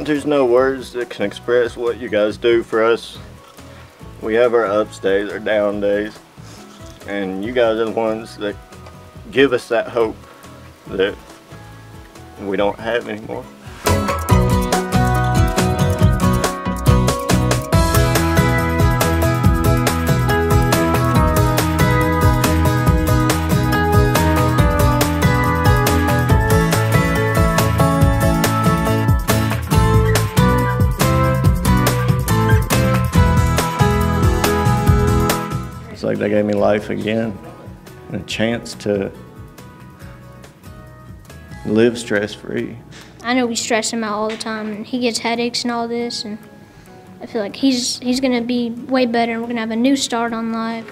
there's no words that can express what you guys do for us. We have our ups days, our down days, and you guys are the ones that give us that hope that we don't have anymore. Like they gave me life again, and a chance to live stress free. I know we stress him out all the time, and he gets headaches and all this, and I feel like he's he's gonna be way better, and we're gonna have a new start on life.